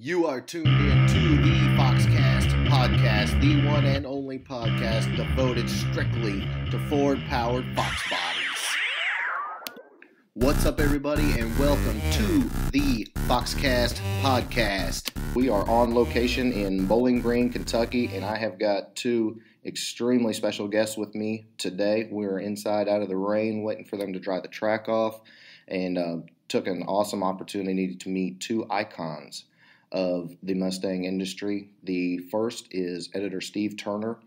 You are tuned in to the Foxcast podcast, the one and only podcast devoted strictly to Ford powered Fox bodies. What's up, everybody, and welcome to the Foxcast podcast. We are on location in Bowling Green, Kentucky, and I have got two extremely special guests with me today. We are inside out of the rain, waiting for them to dry the track off, and uh, took an awesome opportunity to meet two icons of the Mustang industry. The first is editor Steve Turner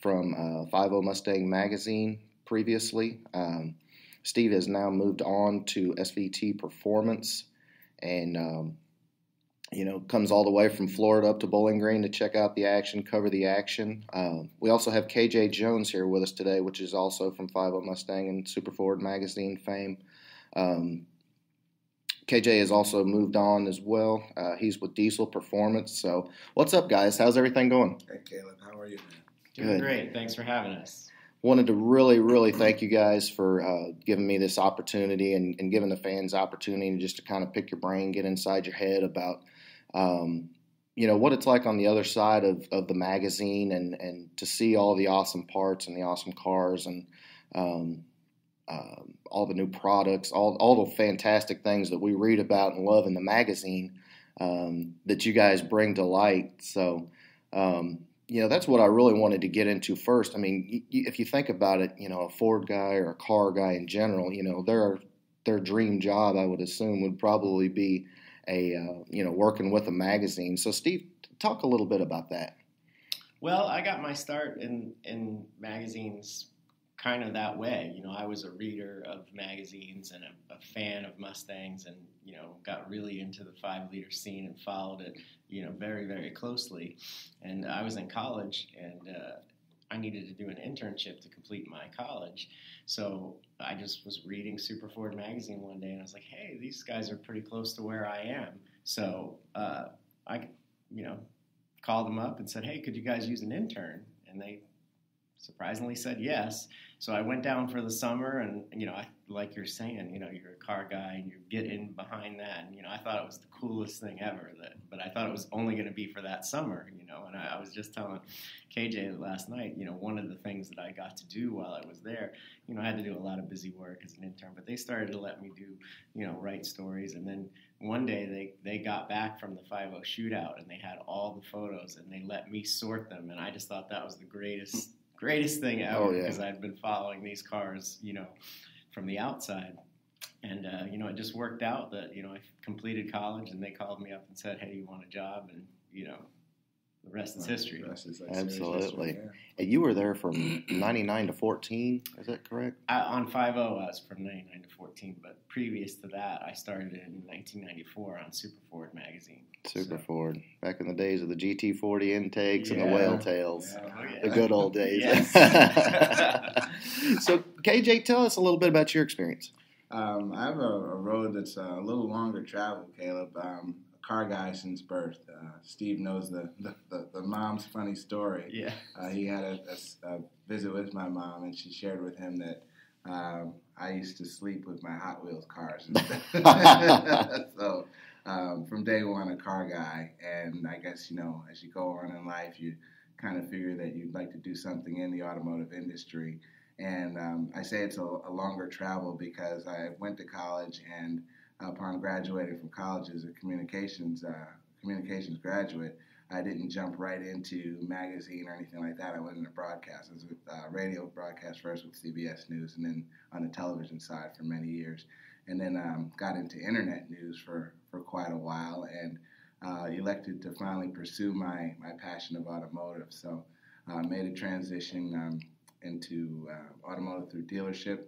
from uh, 50 Mustang Magazine previously. Um, Steve has now moved on to SVT Performance and, um, you know, comes all the way from Florida up to Bowling Green to check out the action, cover the action. Uh, we also have KJ Jones here with us today, which is also from 50 Mustang and Super Ford Magazine fame. Um, KJ has also moved on as well. Uh, he's with Diesel Performance. So, what's up, guys? How's everything going? Hey, Caleb, how are you, man? Doing Good. great. Thanks for having us. Wanted to really, really thank you guys for uh, giving me this opportunity and, and giving the fans opportunity just to kind of pick your brain, get inside your head about, um, you know, what it's like on the other side of, of the magazine and, and to see all the awesome parts and the awesome cars and, um, um, all the new products, all all the fantastic things that we read about and love in the magazine um, that you guys bring to light. So, um, you know, that's what I really wanted to get into first. I mean, if you think about it, you know, a Ford guy or a car guy in general, you know, their their dream job, I would assume, would probably be a uh, you know working with a magazine. So, Steve, talk a little bit about that. Well, I got my start in in magazines kind of that way. You know, I was a reader of magazines and a, a fan of Mustangs, and you know, got really into the five liter scene and followed it, you know, very very closely. And I was in college, and uh, I needed to do an internship to complete my college. So I just was reading Super Ford magazine one day, and I was like, "Hey, these guys are pretty close to where I am." So uh, I, you know, called them up and said, "Hey, could you guys use an intern?" And they surprisingly said yes. So I went down for the summer, and you know, I, like you're saying, you know, you're a car guy, and you get in behind that, and you know, I thought it was the coolest thing ever. That, but I thought it was only going to be for that summer, you know. And I, I was just telling KJ last night, you know, one of the things that I got to do while I was there, you know, I had to do a lot of busy work as an intern, but they started to let me do, you know, write stories, and then one day they, they got back from the 5 shootout and they had all the photos and they let me sort them and I just thought that was the greatest greatest thing ever Oh, yeah. because I'd been following these cars you know from the outside and uh, you know it just worked out that you know I completed college and they called me up and said hey you want a job and you know the rest is history The rest is like Absolutely. history, And you were there from '99 to '14. Is that correct? I, on 5 I was from 99 to 14 but previous to that I started in 1994 on Super Ford magazine Super So- Ford. Back in the days of the GT40 intakes and the whale tails. Yeah. Oh, yeah. The good old days. So, KJ, tell us a little bit about your experience. Um, I have a, a road that's uh, a little longer travel, Caleb. Um, a car guy since birth. Uh, Steve knows the, the, the, the mom's funny story. yeah Uh, he had a visit with my mom, and she shared with him that um, I used to sleep with my Hot Wheels cars. so um, from day one, a car guy, and I guess you know as you go on in life, you kind of figure that you'd like to do something in the automotive industry. And um, I say it's a, a longer travel because I went to college, and upon graduating from college as a communications uh, communications graduate, I didn't jump right into magazine or anything like that. I went into broadcast. I was with uh, radio broadcast first with CBS News, and then on the television side for many years, and then um, got into internet news for, for quite a while, and uh, elected to finally pursue my my passion of automotive. So, uh, made a transition um, into uh, automotive through dealership.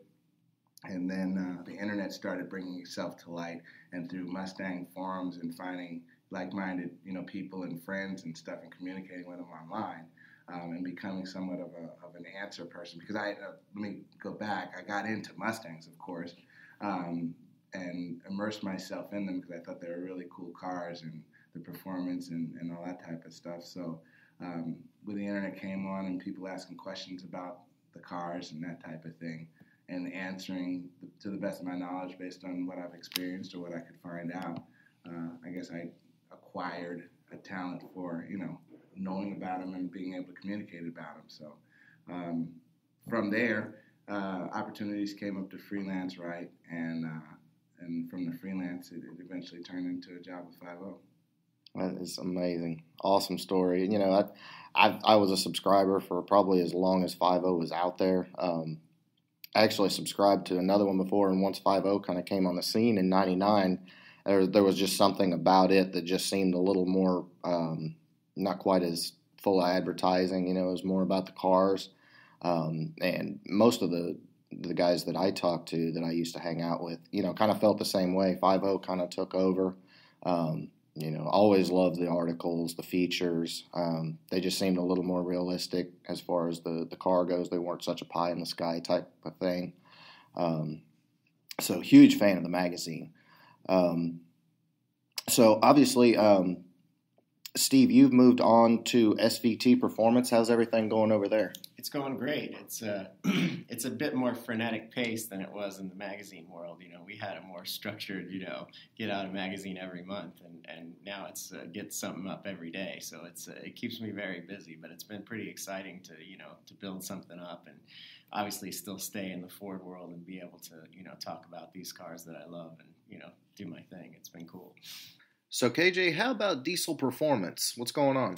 And then uh, the internet started bringing itself to light, and through Mustang forums and finding like-minded, you know, people and friends and stuff, and communicating with them online, um, and becoming somewhat of, a, of an answer person. Because I, uh, let me go back. I got into Mustangs, of course, um, and immersed myself in them because I thought they were really cool cars and the performance and, and all that type of stuff. So um, when the internet came on and people asking questions about the cars and that type of thing, and answering to the best of my knowledge based on what I've experienced or what I could find out, uh, I guess I acquired a talent for you know knowing about them and being able to communicate about them. So um, from there, uh, opportunities came up to freelance right, and uh, and from the freelance, it, it, eventually turned into a job with Five O. That is amazing, awesome story. You know, I, I, I was a subscriber for probably as long as Five O was out there. Um, actually subscribed to another one before, and once Five O kind of came on the scene in '99, there, there was just something about it that just seemed a little more um, not quite as full of advertising. You know, it was more about the cars. Um, and most of the the guys that I talked to that I used to hang out with, you know, kind of felt the same way. Five O kind of took over. Um, you know, always loved the articles, the features. Um, they just seemed a little more realistic as far as the the car goes. They weren't such a pie in the sky type of thing. Um, so huge fan of the magazine. Um, so obviously, um, Steve, you've moved on to SVT Performance. How's everything going over there? It's going great. It's a it's a bit more frenetic pace than it was in the magazine world. You know, we had a more structured, you know, get out a magazine every month, and, and now it's uh, get something up every day. So it's uh, it keeps me very busy. But it's been pretty exciting to you know to build something up and obviously still stay in the Ford world and be able to you know talk about these cars that I love and you know do my thing. It's been cool. So KJ, how about diesel performance? What's going on?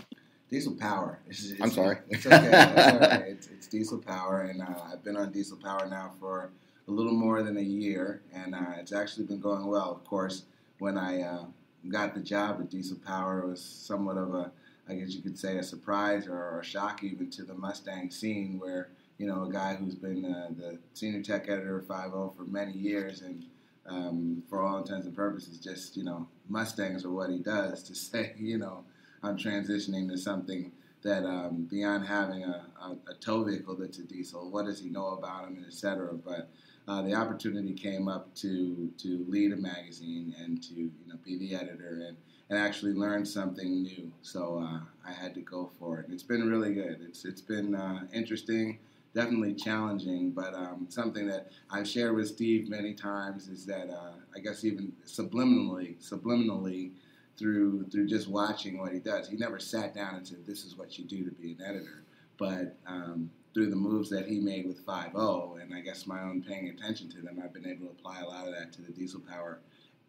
Diesel power. It's, it's, I'm sorry. It's okay. it's, it's, it's, diesel power, and uh, I've been on diesel power now for a little more than a year, and uh, it's actually been going well. Of course, when I uh, got the job at Diesel Power, it was somewhat of a, I guess you could say, a surprise or, or a shock even to the Mustang scene, where you know a guy who's been uh, the senior tech editor of 5.0 for many years and um, for all intents and purposes, just you know, Mustangs are what he does. To say, you know, I'm transitioning to something that um, beyond having a, a, a, tow vehicle that's a diesel, what does he know about them, and et cetera. But uh, the opportunity came up to to lead a magazine and to you know be the editor and and actually learn something new. So uh, I had to go for it. It's been really good. It's it's been uh, interesting definitely challenging, but um, something that I've shared with Steve many times is that uh, I guess even subliminally, subliminally through through just watching what he does, he never sat down and said, "This is what you do to be an editor," but um, through the moves that he made with 5.0, and I guess my own paying attention to them, I've been able to apply a lot of that to the diesel power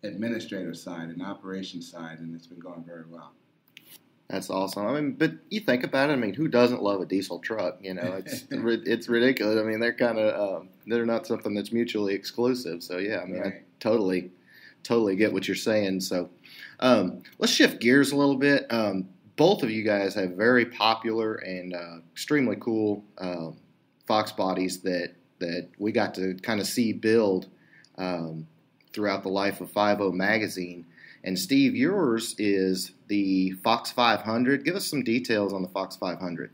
administrator side and operation side, and it's been going very well. That's awesome. I mean, but you think about it. I mean, who doesn't love a diesel truck? You know, it's it's ridiculous. I mean, they're kind of um, they're not something that's mutually exclusive. So yeah, I mean, right. I totally totally get what you're saying. So um, let's shift gears a little bit. Um, both of you guys have very popular and uh, extremely cool uh, Fox bodies that that we got to kind of see build um, throughout the life of Five O magazine. And Steve, yours is the Fox 500. Give us some details on the Fox 500.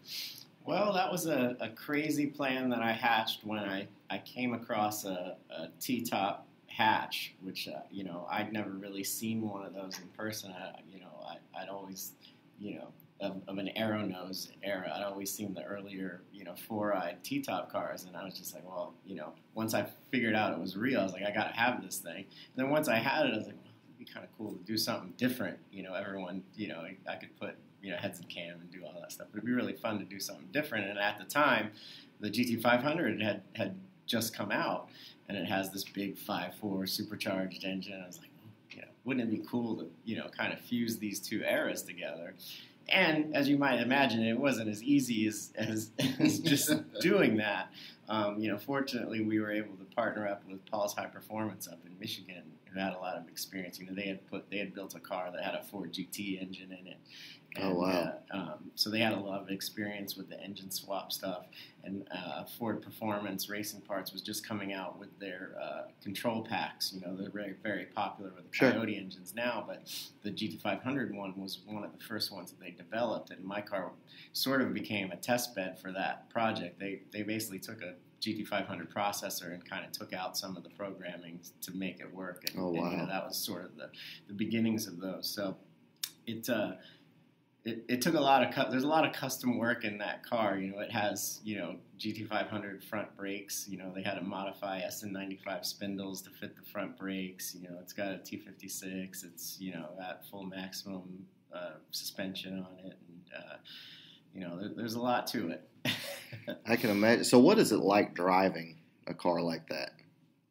Well, that was a, a crazy plan that I hatched when I, I came across a a T-top hatch, which uh, you know I'd never really seen one of those in person. I, you know, I, would always, you know, of, of, an aero nose era. I'd always seen the earlier, you know, four-eyed T-top cars, and I was just like, well, you know, once I figured out it was real, I was like, I got to have this thing. And then once I had it, I was like, well, it'd be kind of cool to do something different. You know, everyone, you know, I could put you know heads and cam and do all that stuff. But it'd be really fun to do something different. And at the time, the GT500 had had just come out, and it has this big 5.4 supercharged engine. I was like, you know, wouldn't it be cool to you know kind of fuse these two eras together? And as you might imagine, it wasn't as easy as, as, as just doing that. Um, you know, fortunately, we were able to partner up with Paul's High Performance up in Michigan who had a lot of experience. You know, they had put they had built a car that had a Ford GT engine in it. Oh, and, oh wow! Uh, um, so they had a lot of experience with the engine swap stuff. And uh, Ford Performance Racing Parts was just coming out with their uh, control packs. You know, they're very very popular with the sure. Coyote engines now, but the GT500 one was one of the first ones that they developed. And my car sort of became a test bed for that project. They they basically took a GT500 processor and kind of took out some of the programming to make it work. And, oh, wow. and you know, that was sort of the, the beginnings of those. So it, uh, it, it took a lot of cu- there's a lot of custom work in that car. You know, it has you know GT500 front brakes. You know, they had to modify SN95 spindles to fit the front brakes. You know, it's got a T56. It's you know at full maximum uh, suspension on it, and uh, you know, there, there's a lot to it. I can imagine. So, what is it like driving a car like that?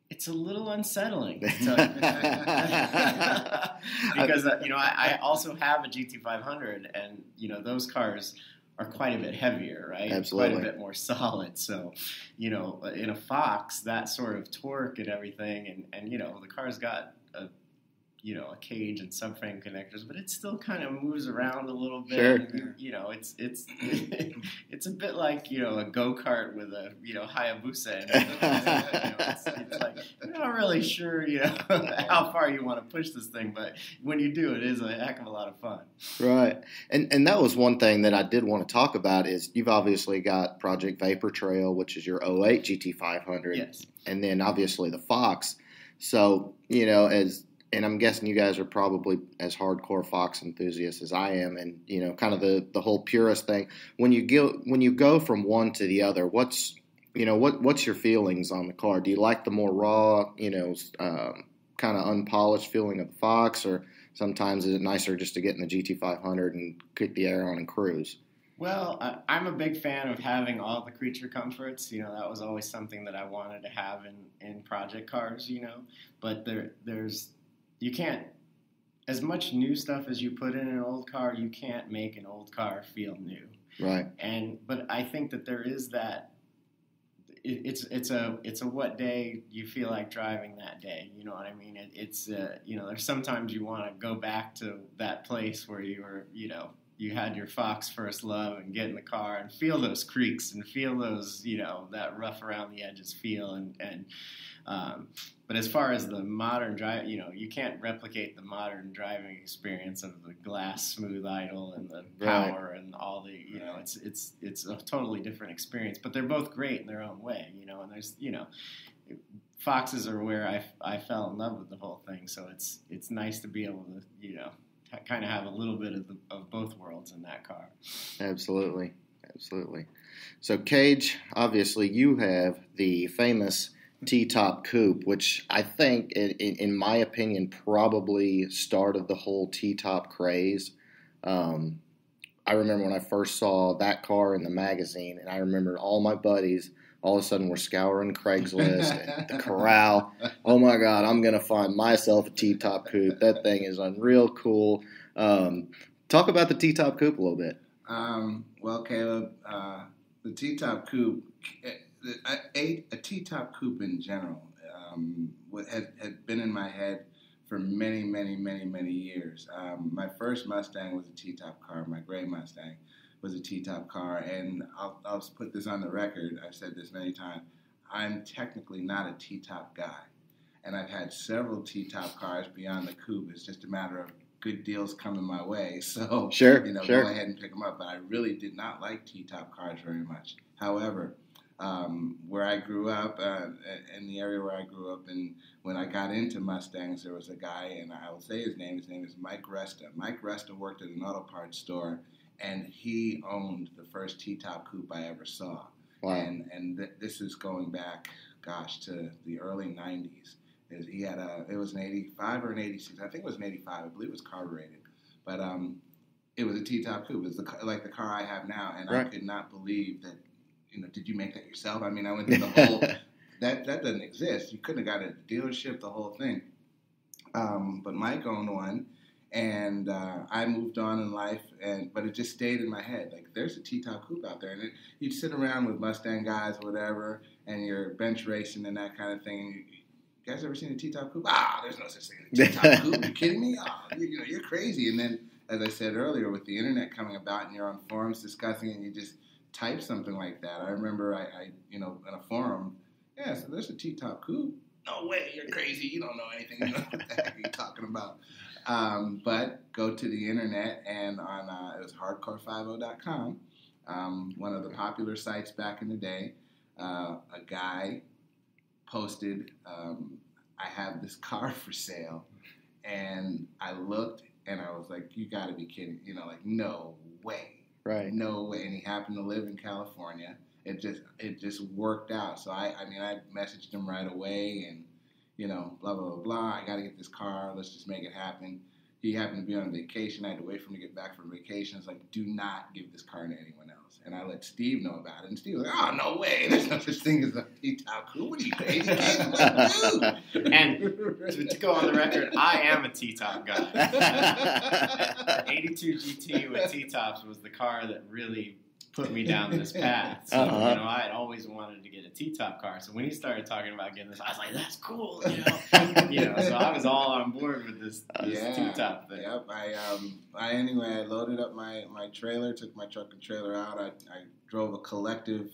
It's a little unsettling to tell you the truth. because uh, you know I, I also have a GT500, and you know those cars are quite a bit heavier, right? Absolutely. Quite a bit more solid. So, you know, in a Fox, that sort of torque and everything, and, and you know, the car's got a you know a cage and subframe connectors, but it still kind of moves around a little bit. Sure. And, you know, it's it's it's a bit like you know a go kart with a you know Hayabusa. In it. you know, it's, it's like you're not really sure you know how far you want to push this thing, but when you do, it is a heck of a lot of fun. Right. And and that was one thing that I did want to talk about is you've obviously got Project Vapor Trail, which is your 08 GT500, Yes. and then obviously the Fox. So, you know, as and I'm guessing you guys are probably as hardcore Fox enthusiasts as I am and, you know, kind of the the whole purist thing. When you go when you go from one to the other, what's you know, what what's your feelings on the car? Do you like the more raw, you know, um, kind of unpolished feeling of the Fox or sometimes is it nicer just to get in the GT500 and kick the air on and cruise? Well, I'm a big fan of having all the creature comforts. You know, that was always something that I wanted to have in, in project cars. You know, but there there's you can't as much new stuff as you put in an old car. You can't make an old car feel new. Right. And but I think that there is that. it- It's it's a it's a what day you feel like driving that day. You know what I mean? It, it's uh, you know there's sometimes you want to go back to that place where you were you know you had your Fox first love and get in the car and feel those creaks and feel those you know that rough around the edges feel and and um, but as far as the modern drive, you know, you can't replicate the modern driving experience of the glass smooth idle and the Right. power and all the, you know, it's it's it's a totally different experience. But they're both great in their own way, you know. And there's, you know, foxes are where I, I fell in love with the whole thing. So it's it's nice to be able to, you know, kind of have a little bit of the, of both worlds in that car. Absolutely. Absolutely. So, KJ, obviously, you have the famous T top coupe, which I think, in, in my opinion, probably started the whole T top craze. Um, I remember when I first saw that car in the magazine, and I remember all my buddies all of a sudden were scouring Craigslist and the corral. Oh my God, I'm going to find myself a T top coupe. That thing is unreal cool. Um, talk about the T top coupe a little bit. Um, well, Caleb, uh, the T-top coupe, a, a, a T-top coupe in general, um, had, had been in my head for many, many, many, many years. Um, my first Mustang was a T-top car. My gray Mustang was a T-top car, and I'll, I'll put this on the record. I've said this many times. I'm technically not a T-top guy, and I've had several T-top cars beyond the coupe. It's just a matter of good deals coming my way. So Sure, you know, sure. go ahead and pick them up. But I really did not like T-top cars very much. However, um, where I grew up, uh, in the area where I grew up, and when I got into Mustangs, there was a guy, and I will say his name. His name is Mike Resta. Mike Resta worked at an auto parts store, and he owned the first T-top coupe I ever saw. Wow. And and th- this is going back, gosh, to the early '90s. Is he had a it was an '85 or an '86? I think it was an '85. I believe it was carbureted, but um, it was a T-top coupe. It was the, like the car I have now, and I could not believe that. You know, did you make that yourself? I mean, I went through the whole. that that doesn't exist. You couldn't have got a dealership, the whole thing. Um, but Mike owned one, and uh, I moved on in life, and but it just stayed in my head. Like there's a T-top coupe out there, and it, you'd sit around with Mustang guys, or whatever, and you're bench racing and that kind of thing. You, you guys ever seen a T-top coupe? Ah, there's no such thing as a T-top coupe. you kidding me? Ah, you, you know, you're crazy. And then, as I said earlier, with the internet coming about, and you're on forums discussing, it, and you just type something like that. I remember I, I you know, in a forum, yeah, so there's a T-top coupe. No way, you're crazy. You don't know anything. You know what the heck are talking about? Um, but go to the internet and on uh, it was hardcore50.com, um, one of the popular sites back in the day. Uh, a guy posted, um, "I have this car for sale," and I looked and I was like, "You got to be kidding!" You know, like no way. Right. No way. And he happened to live in California. It just it just worked out. So I I mean I messaged him right away and you know blah blah blah blah. I got to get this car. Let's just make it happen. He happened to be on vacation. I had to wait for him to get back from vacation. It's like, do not give this car to anyone else. And I let Steve know about it. And Steve was like, oh, no way. There's no such thing as a T-top. What are you crazy? and to, to, go on the record, I am a T-top guy. 82 GT with T-tops was the car that really put me down this path. So, uh-huh. you know, I had always wanted to get a T-top car. So when he started talking about getting this, I was like, "That's cool," you know. you know, so I was all on board with this, this yeah. T-top thing. Yep. I um, I anyway, I loaded up my my trailer, took my truck and trailer out. I, I drove a collective.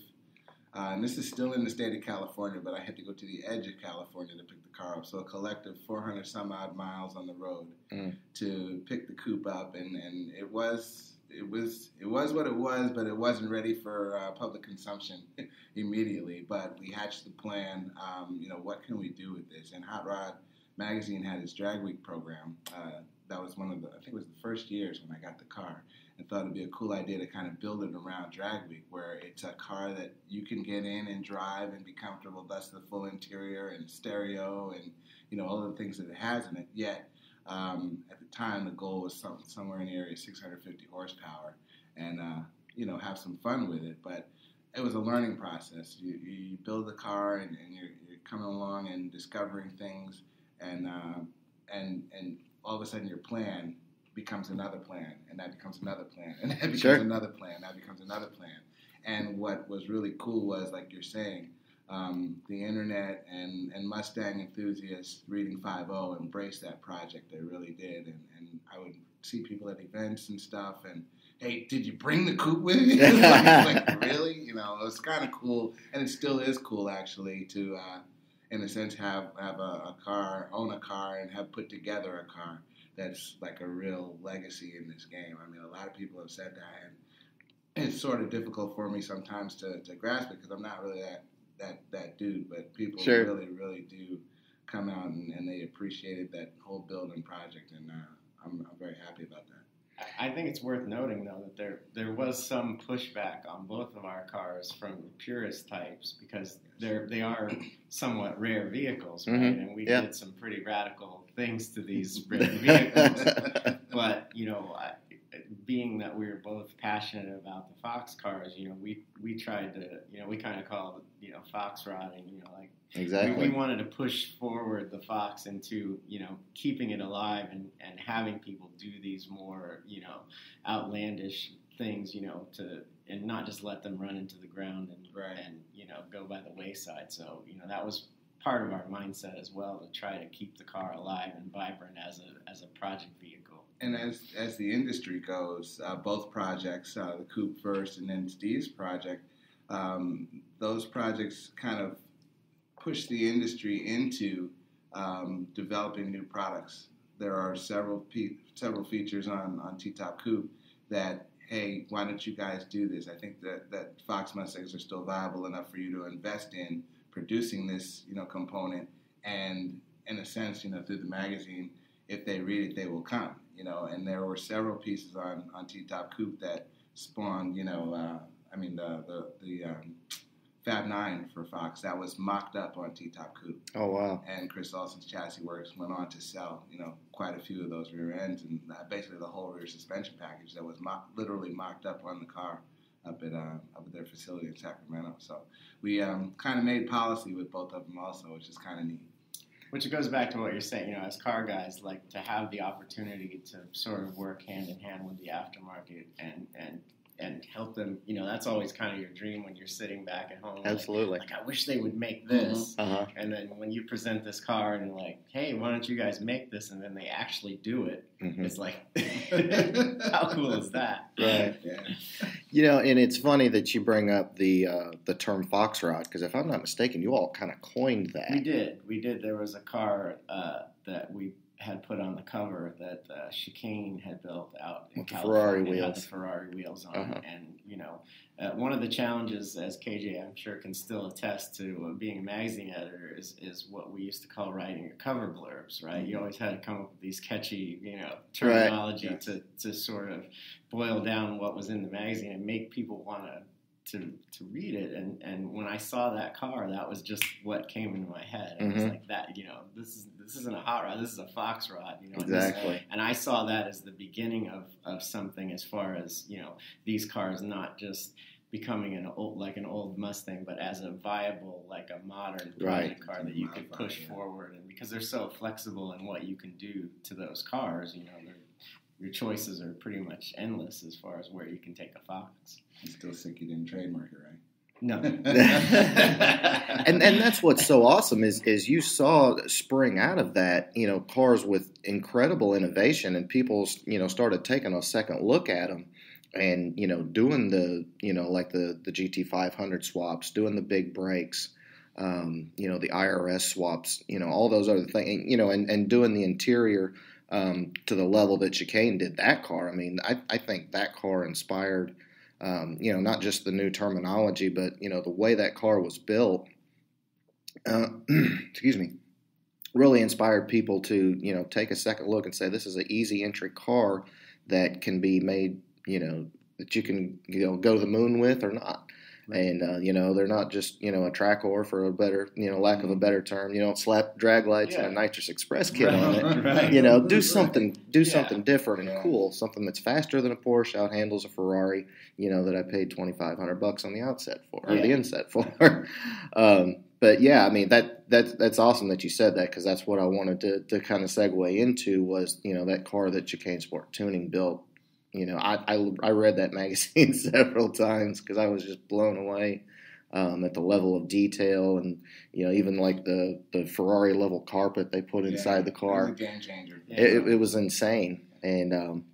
Uh, and this is still in the state of California, but I had to go to the edge of California to pick the car up. So a collective 400 some odd miles on the road mm. to pick the coupe up, and, and it was it was it was what it was, but it wasn't ready for uh, public consumption immediately. But we hatched the plan. Um, you know, what can we do with this? And Hot Rod Magazine had its Drag Week program. Uh, that was one of the I think it was the first years when I got the car, and thought it'd be a cool idea to kind of build it around Drag Week, where it's a car that you can get in and drive and be comfortable. That's the full interior and stereo and you know all the things that it has in it. Yet um, at the time, the goal was some, somewhere in the area of 650 horsepower, and uh, you know have some fun with it. But it was a learning process. You, you build the car, and, and you're, you're, coming along and discovering things, and uh, and and all of a sudden your plan becomes another plan, and that becomes another plan, and that becomes sure. another plan, that becomes another plan. And what was really cool was, like you're saying, um, the internet and, and Mustang enthusiasts reading 5.0 embraced that project. They really did. And, and I would see people at events and stuff and, hey, did you bring the coupe with you? like, like, really? You know, it was kind of cool. And it still is cool, actually, to, uh, in a sense, have, have a, a car, own a car, and have put together a car that's like a real legacy in this game. I mean, a lot of people have said that. And it's sort of difficult for me sometimes to, to grasp it because I'm not really that that that dude, but people sure. really really do come out and, and, they appreciated that whole building project, and uh, I'm, I'm very happy about that. I think it's worth noting though that there there was some pushback on both of our cars from the purist types because they're they are somewhat rare vehicles, right? Mm-hmm. And we yeah. did some pretty radical things to these rare vehicles. but you know, I, being that we were both passionate about the Fox cars, you know, we we tried to, you know, we kind of called it, you know, Fox rodding, you know, like exactly. We, we, wanted to push forward the Fox into, you know, keeping it alive and and having people do these more, you know, outlandish things, you know, to and not just let them run into the ground and right. and you know go by the wayside. So you know that was part of our mindset as well to try to keep the car alive and vibrant as a as a project vehicle and as as the industry goes, uh, both projects, uh, the Coupe first, and then Steve's project, um, those projects kind of push the industry into um, developing new products. There are several pe- several features on on T Top Coupe that hey, why don't you guys do this? I think that that Fox Mustangs are still viable enough for you to invest in producing this you know component, and in a sense, you know, through the magazine, if they read it, they will come you know, and there were several pieces on on T Top Coupe that spawned, you know, uh, I mean the the, the um, Fab Nine for Fox that was mocked up on T Top Coupe. Oh wow! And Chris Alston's Chassis Works went on to sell, you know, quite a few of those rear ends and basically the whole rear suspension package that was mo- literally mocked up on the car up at uh, up at their facility in Sacramento. So we um, kind of made policy with both of them also, which is kind of neat. Which goes back to what you're saying, you know, as car guys, like to have the opportunity to sort of work hand in hand with the aftermarket and and and help them. You know, that's always kind of your dream when you're sitting back at home. Absolutely. Like, like I wish they would make this. Mm-hmm. Uh-huh. And then when you present this car and like, hey, why don't you guys make this? And then they actually do it. Mm-hmm. It's like, how cool is that? Right. Yeah. You know, and it's funny that you bring up the uh, the term fox rod because if I'm not mistaken, you all kind of coined that. We did. We did. There was a car uh, that we had put on the cover that uh, Chicane had built out in. Ferrari wheels. Had the Ferrari wheels on, uh-huh. and you know, uh, one of the challenges, as KJ I'm sure can still attest to, uh, being a magazine editor is is what we used to call writing your cover blurbs. Right, mm-hmm. you always had to come up with these catchy, you know, terminology right. to to sort of boil down what was in the magazine and make people want to to to read it, and and when I saw that car, that was just what came into my head. I was Mhm. like that, you know, this is this isn't a hot rod, this is a fox rod, you know. and this- Exactly. and I saw that as the beginning of, of something as far as you know these cars not just becoming an old like an old Mustang, but as a viable like a modern Right. project car that you could push yeah. forward, and because they're so flexible in what you can do to those cars, you know, they're- your choices are pretty much endless as far as where you can take a Fox. I'm still sick you didn't trademark it, right? No. and and that's what's so awesome is is you saw spring out of that you know cars with incredible innovation and people you know started taking a second look at them and you know doing the you know like the the GT 500 swaps doing the big brakes um, you know the IRS swaps you know all those other things you know and and doing the interior um, to the level that Chicane did that car I mean I, I think that car inspired um, you know, not just the new terminology, but you know the way that car was built. Uh, excuse me, really inspired people to you know take a second look and say this is an easy entry car that can be made, you know, that you can you know go to the moon with or not. Right. And uh, you know they're not just you know a track or for a better you know lack of a better term you don't slap drag lights and a nitrous express kit on it Right. you know, do something, do Yeah. something different and Yeah. cool, something that's faster than a Porsche, out handles a Ferrari. You know that I paid twenty five hundred bucks on the outset for, or the inset for. um, but yeah, I mean that that's that's awesome that you said that because that's what I wanted to to kind of segue into was you know that car that Chicane Sport Tuning built. You know, I I, I read that magazine several times because I was just blown away. Um, at the level of detail, and you know, even like the the Ferrari level carpet they put inside Yeah, the car It was game changer. Yeah. it, it was insane and um,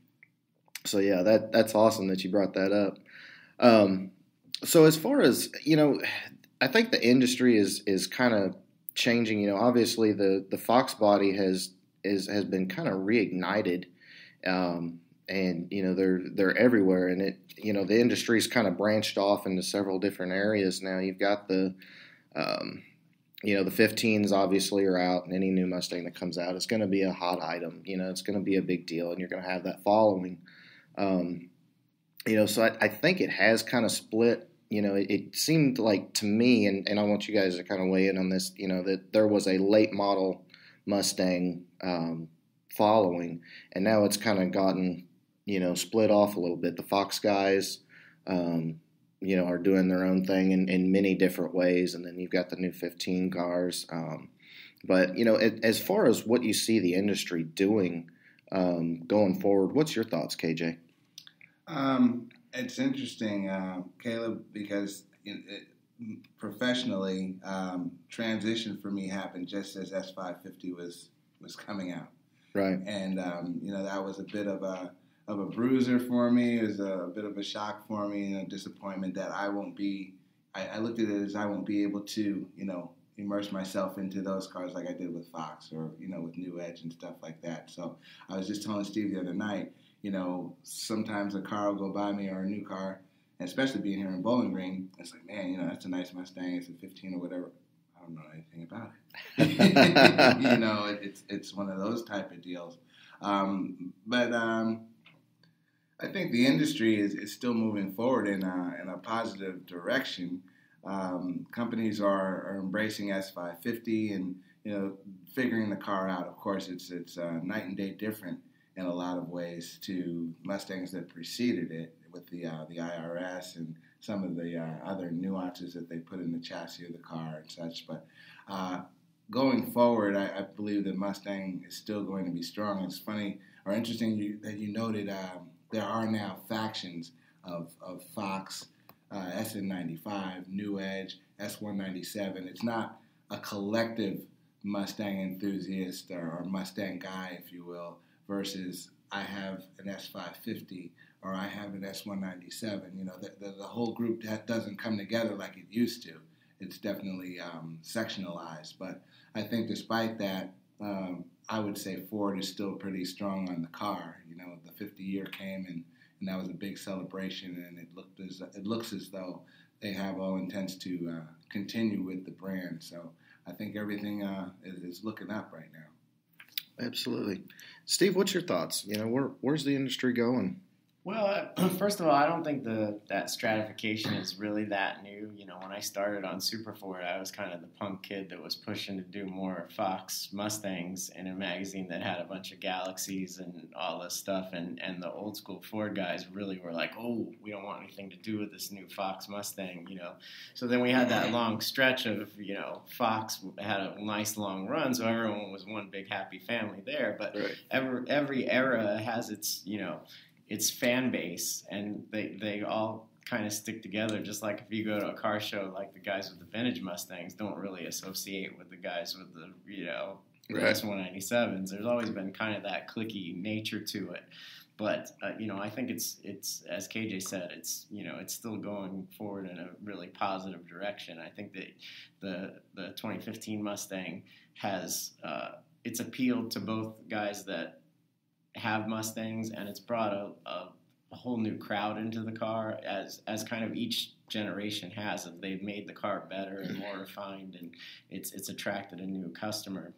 so yeah that that's awesome that you brought that up um, so as far as you know i think the industry is is kind of changing you know obviously the the fox body has is has been kind of reignited um, and you know they're they're everywhere. And it you know the industry's kind of branched off into several different areas now. You've got the um, you know the 15s obviously are out and any new mustang that comes out it's going to be a hot item you know it's going to be a big deal and you're going to have that following. Um, you know so I, I think it has kind of split you know it, it seemed like to me and, and i want you guys to kind of weigh in on this you know that there was a late model mustang um, following and now it's kind of gotten you know split off a little bit the fox guys um, you know, are doing their own thing in, in many different ways. And then you've got the new 15 cars. Um, but, you know, it, as far as what you see the industry doing um, going forward, what's your thoughts, KJ? Um, it's interesting, uh, Caleb, because it, it, professionally, um, transition for me happened just as S550 was was coming out, Right. and um, you know that was a bit of a of a bruiser for me. It was a, bit of a shock for me, and a disappointment that I won't be. I, I looked at it as I won't be able to, you know, immerse myself into those cars like I did with Fox or you know with New Edge and stuff like that. So I was just telling Steve the other night, you know, sometimes a car will go by me or a new car, especially being here in Bowling Green, it's like, man, you know, that's a nice Mustang. It's a 15 or whatever. I don't know anything about it. you know, it, it's it's one of those type of deals. Um, but um, I think the industry is, is still moving forward in a, in a positive direction. Um, companies are, are embracing S550 and you know figuring the car out. Of course, it's it's uh, night and day different in a lot of ways to Mustangs that preceded it with the uh, the IRS and some of the uh, other nuances that they put in the chassis of the car and such. But uh, going forward, I, I, believe that Mustang is still going to be strong. It's funny or interesting you, that you noted um, there are now factions of, of Fox, uh, SN95, New Edge, S197. It's not a collective Mustang enthusiast or, or Mustang guy, if you will, versus I have an S550 or I have an S197. You know, the, the, the whole group that doesn't come together like it used to. It's definitely um, sectionalized. But I think despite that, um, I would say Ford is still pretty strong on the car. You know, the 50 year came and, and that was a big celebration, and it looked as it looks as though they have all intents to uh, continue with the brand. So I think everything uh, is, looking up right now. Absolutely, Steve. What's your thoughts? You know, where where's the industry going? Well, first of all, I don't think the that stratification is really that new. You know, when I started on Super Ford, I was kind of the punk kid that was pushing to do more Fox Mustangs in a magazine that had a bunch of galaxies and all this stuff. And and the old school Ford guys really were like, "Oh, we don't want anything to do with this new Fox Mustang." You know, so then we had that long stretch of you know Fox had a nice long run, so everyone was one big happy family there. But Right. every every era has its you know its fan base, and they they all kind of stick together. Just like if you go to a car show, like the guys with the vintage Mustangs don't really associate with the guys with the you know Right. S one ninety sevens. There's always been kind of that cliquey nature to it. But uh, you know, I think it's it's as KJ said, it's you know it's still going forward in a really positive direction. I think that the the 2015 Mustang has uh, it's appealed to both guys that have Mustangs, and it's brought a, a, whole new crowd into the car as as kind of each generation has. They've made the car better and more refined, and it's it's attracted a new customer.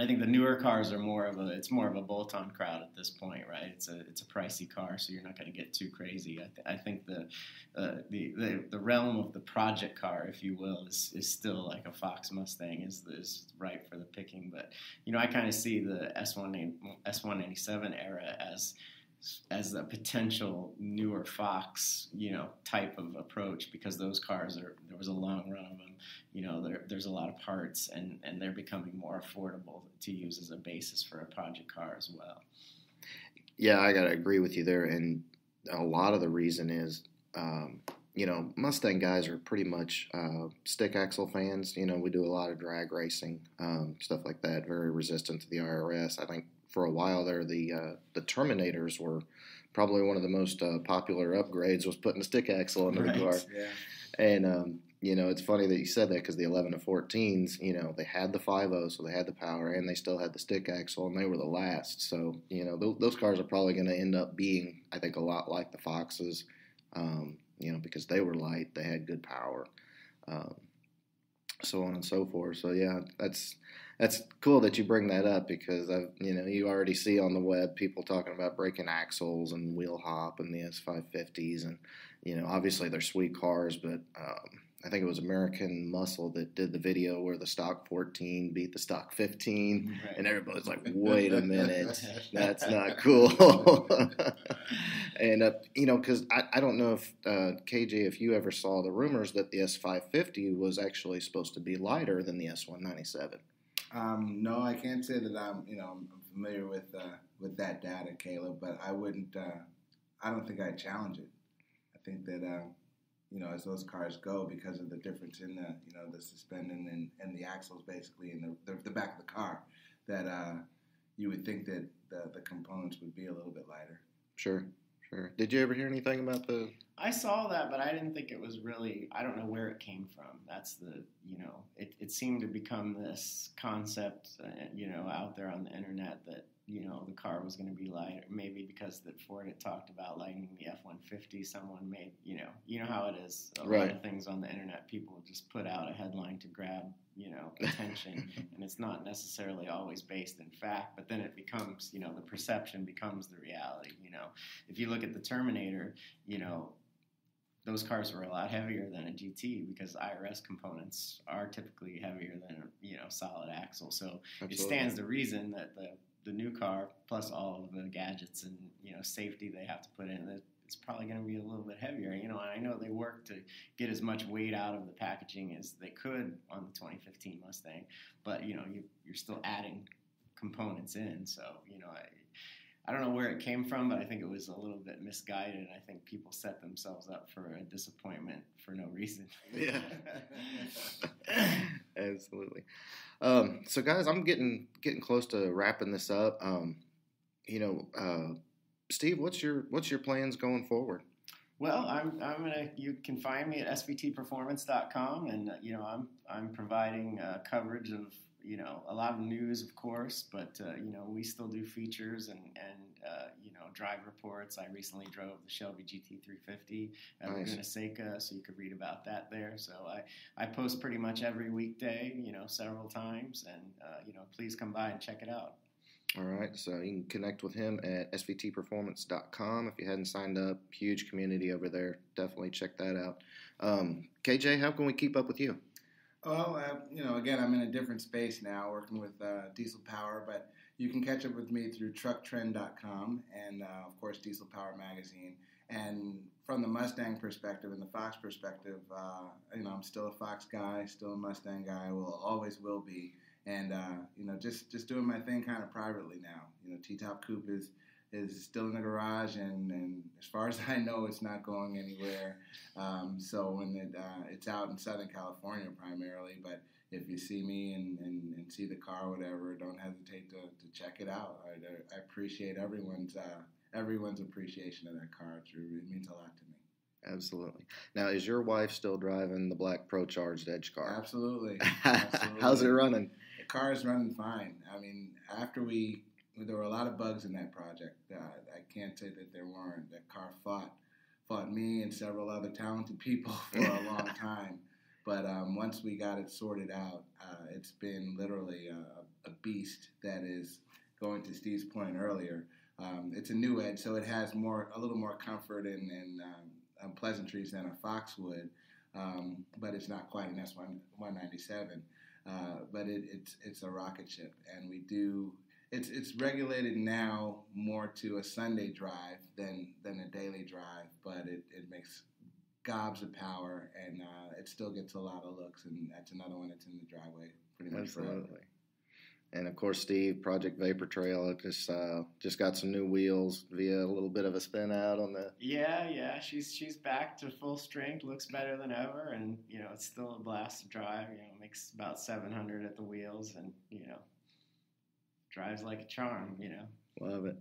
I think the newer cars are more of a it's more of a bolt-on crowd at this point, right? It's a it's a pricey car, so you're not going to get too crazy. I, th- I think the, uh, the the the realm of the project car, if you will, is, is still like a Fox Mustang is is ripe for the picking. But you know, I kind of see the S one S one ninety seven era as as a potential newer Fox, you know, type of approach because those cars are there was a long run of them. You know, there, there's a lot of parts and and they're becoming more affordable to use as a basis for a project car as well. Yeah, I gotta agree with you there, and a lot of the reason is, um, you know, Mustang guys are pretty much uh, stick axle fans. You know, we do a lot of drag racing, um, stuff like that. Very resistant to the IRS. I think for a while there, the uh, the Terminators were probably one of the most uh, popular upgrades was putting a stick axle into Right. the car. Yeah. And um, you know, it's funny that you said that because the 11 to 14s, you know, they had the 5.0, so they had the power, and they still had the stick axle, and they were the last. So you know, th- those cars are probably going to end up being, I think, a lot like the Foxes, um, you know, because they were light, they had good power, um, so on and so forth. So yeah, that's that's cool that you bring that up because I, you know, you already see on the web people talking about breaking axles and wheel hop and the S550s, and you know, obviously they're sweet cars, but um, I think it was American Muscle that did the video where the stock 14 beat the stock 15, and everybody's like, "Wait a minute, that's not cool." and uh, you know, because I, I don't know if uh, KJ, if you ever saw the rumors that the S550 was actually supposed to be lighter than the S197. Um, no, I can't say that I'm, you know, I'm familiar with uh, with that data, Caleb. But I wouldn't. Uh, I don't think I'd challenge it. I think that, uh, you know, as those cars go, because of the difference in the, you know, the suspending and, and the axles, basically, in the, the the back of the car, that uh, you would think that the the components would be a little bit lighter. Sure, sure. Did you ever hear anything about the? I saw that, but I didn't think it was really. I don't know where it came from. That's the you know. It, it seemed to become this concept, uh, you know, out there on the internet that you know the car was going to be lighter. Maybe because that Ford had talked about lightening the F one fifty. Someone made you know you know how it is. A lot of things on the internet, people just put out a headline to grab you know attention, and it's not necessarily always based in fact. But then it becomes you know the perception becomes the reality. You know, if you look at the Terminator, you know those cars were a lot heavier than a GT because IRS components are typically heavier than a you know solid axle. So it stands to reason that the the new car plus all of the gadgets and you know safety they have to put in that it's probably going to be a little bit heavier. You know, and I know they work to get as much weight out of the packaging as they could on the 2015 Mustang, but you know you, you're still adding components in. So you know I. I don't know where it came from, but I think it was a little bit misguided. I think people set themselves up for a disappointment for no reason. Yeah. Absolutely. Um, so, guys, I'm getting getting close to wrapping this up. Um, you know, uh, Steve, what's your what's your plans going forward? Well, I'm, I'm gonna. You can find me at svtperformance.com, and uh, you know I'm I'm providing uh, coverage of you know a lot of news, of course, but uh, you know we still do features and and uh, you know drive reports. I recently drove the Shelby GT350 at Nice. Laguna Seca, so you could read about that there. So I I post pretty much every weekday, you know, several times, and uh, you know please come by and check it out. All right, so you can connect with him at svtperformance.com. If you hadn't signed up, huge community over there. Definitely check that out. Um, KJ, how can we keep up with you? Well, uh, you know, again, I'm in a different space now, working with uh, Diesel Power, but you can catch up with me through trucktrend.com and, uh, of course, Diesel Power Magazine. And from the Mustang perspective and the Fox perspective, uh, you know, I'm still a Fox guy, still a Mustang guy, will always will be. And uh, you know, just just doing my thing kind of privately now. You know, T Top Coupe is is still in the garage, and, and as far as I know, it's not going anywhere. Um, so when it, uh, it's out in Southern California primarily, but if you see me and, and, and see the car, whatever, don't hesitate to, to check it out. I, I appreciate everyone's uh, everyone's appreciation of that car. It means a lot to me. Absolutely. Now, is your wife still driving the black Pro Charged Edge car? Absolutely. Absolutely. How's it running? The car is running fine. I mean, after we there were a lot of bugs in that project. Uh, I can't say that there weren't. That car fought fought me and several other talented people for a long time. But um, once we got it sorted out, uh, it's been literally a, a, beast that is going to Steve's point earlier. Um, it's a new edge, so it has more, a little more comfort and, and um, pleasantries than a Fox would, um, but it's not quite an S197. Uh, but it, it's it's a rocket ship, and we do it's it's regulated now more to a Sunday drive than than a daily drive, but it, it makes gobs of power and uh, it still gets a lot of looks, and that's another one that's in the driveway pretty much Absolutely. Forever. And of course, Steve, Project Vapor Trail, just uh, just got some new wheels via a little bit of a spin out on the. Yeah, yeah, she's she's back to full strength, looks better than ever, and you know it's still a blast to drive. You know, makes about 700 at the wheels, and you know drives like a charm, you know. Love it.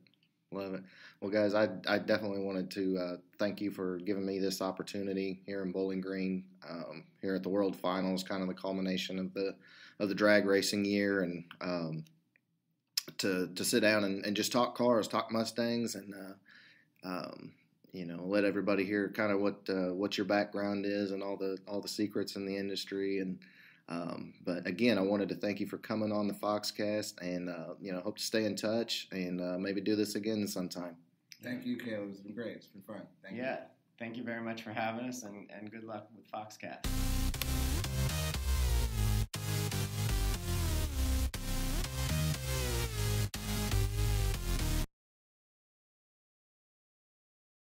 Love it. Well, guys, I, I definitely wanted to uh, thank you for giving me this opportunity here in Bowling Green, um, here at the World Finals, kind of the culmination of the of the drag racing year, and um, to to sit down and, and, just talk cars, talk Mustangs, and uh, um, you know let everybody hear kind of what uh, what your background is and all the all the secrets in the industry and um, but again, I wanted to thank you for coming on the Foxcast, and uh, you know, hope to stay in touch and uh, maybe do this again sometime. Thank you, Caleb. It's been great. It's been fun. Thank yeah, you. thank you very much for having us, and, and good luck with Foxcast.